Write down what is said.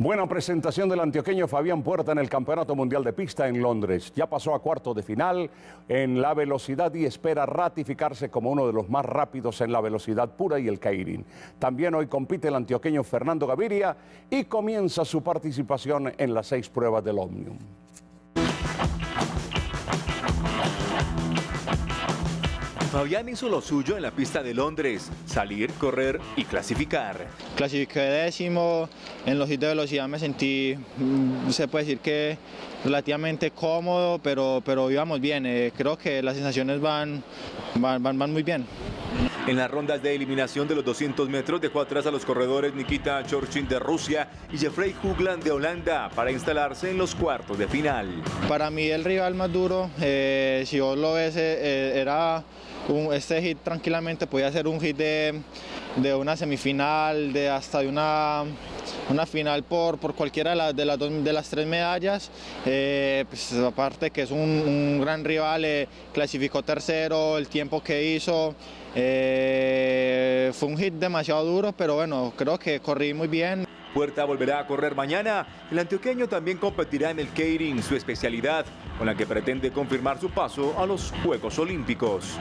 Buena presentación del antioqueño Fabián Puerta en el Campeonato Mundial de Pista en Londres. Ya pasó a cuarto de final en la velocidad y espera ratificarse como uno de los más rápidos en la velocidad pura y el Kairin. También hoy compite el antioqueño Fernando Gaviria y comienza su participación en las seis pruebas del Omnium. Fabián hizo lo suyo en la pista de Londres, salir, correr y clasificar. Clasifiqué décimo, en los hits de velocidad me sentí, mm, se puede decir que relativamente cómodo, pero, pero íbamos bien, eh, creo que las sensaciones van, van, van, van muy bien. En las rondas de eliminación de los 200 metros dejó atrás a los corredores Nikita Chorchin de Rusia y Jeffrey Hugland de Holanda para instalarse en los cuartos de final. Para mí el rival más duro, eh, si vos lo ves, eh, era este hit tranquilamente podía ser un hit de, de una semifinal, de hasta de una, una final por, por cualquiera de, las de, las dos, de las tres medallas. Eh, pues aparte que es un, un gran rival, eh, clasificó tercero, el tiempo que hizo. Eh, fue un hit demasiado duro, pero bueno, creo que corrí muy bien. Puerta volverá a correr mañana. El antioqueño también competirá en el Keirin, su especialidad, con la que pretende confirmar su paso a los Juegos Olímpicos.